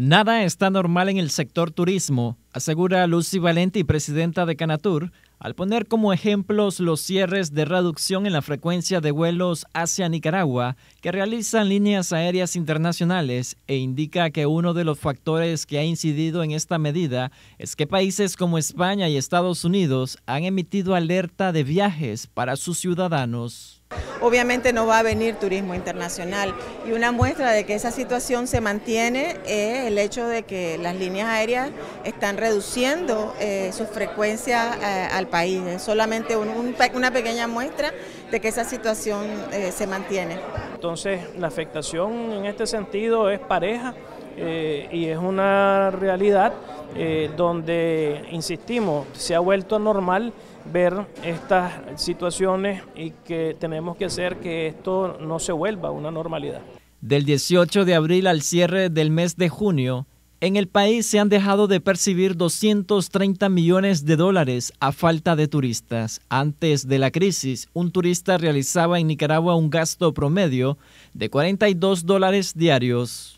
Nada está normal en el sector turismo, asegura Lucy Valenti, presidenta de Canatur, al poner como ejemplos los cierres de reducción en la frecuencia de vuelos hacia Nicaragua que realizan líneas aéreas internacionales e indica que uno de los factores que ha incidido en esta medida es que países como España y Estados Unidos han emitido alerta de viajes para sus ciudadanos obviamente no va a venir turismo internacional. Y una muestra de que esa situación se mantiene es el hecho de que las líneas aéreas están reduciendo eh, su frecuencia eh, al país. Es solamente una pequeña muestra de que esa situación eh, se mantiene. Entonces la afectación en este sentido es pareja y es una realidad donde, insistimos, se ha vuelto normal ver estas situaciones y que tenemos que hacer que esto no se vuelva una normalidad. Del 18 de abril al cierre del mes de junio, en el país se han dejado de percibir 230 millones de dólares a falta de turistas. Antes de la crisis, un turista realizaba en Nicaragua un gasto promedio de 42 dólares diarios.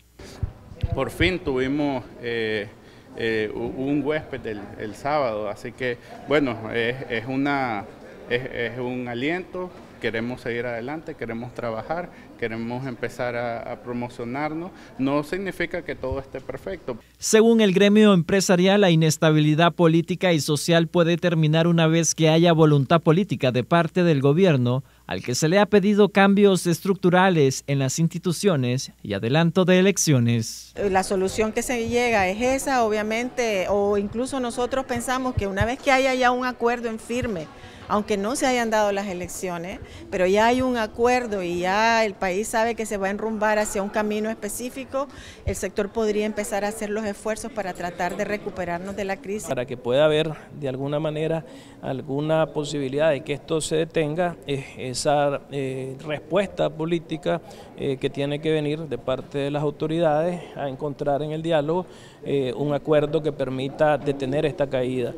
Por fin tuvimos eh, eh, un huésped el, sábado, así que bueno, es, una, es, un aliento, queremos seguir adelante, queremos trabajar, queremos empezar a, promocionarnos. No significa que todo esté perfecto. Según el gremio empresarial, la inestabilidad política y social puede terminar una vez que haya voluntad política de parte del gobierno al que se le ha pedido cambios estructurales en las instituciones y adelanto de elecciones. La solución que se llega es esa, obviamente, o incluso nosotros pensamos que una vez que haya ya un acuerdo en firme, aunque no se hayan dado las elecciones, pero ya hay un acuerdo y ya el país sabe que se va a enrumbar hacia un camino específico, el sector podría empezar a hacer los esfuerzos para tratar de recuperarnos de la crisis. Para que pueda haber de alguna manera alguna posibilidad de que esto se detenga, esa eh, respuesta política eh, que tiene que venir de parte de las autoridades a encontrar en el diálogo eh, un acuerdo que permita detener esta caída.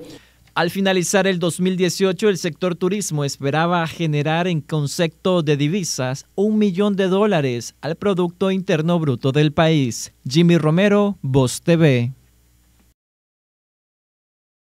Al finalizar el 2018, el sector turismo esperaba generar en concepto de divisas un millón de dólares al Producto Interno Bruto del país. Jimmy Romero, Voz TV.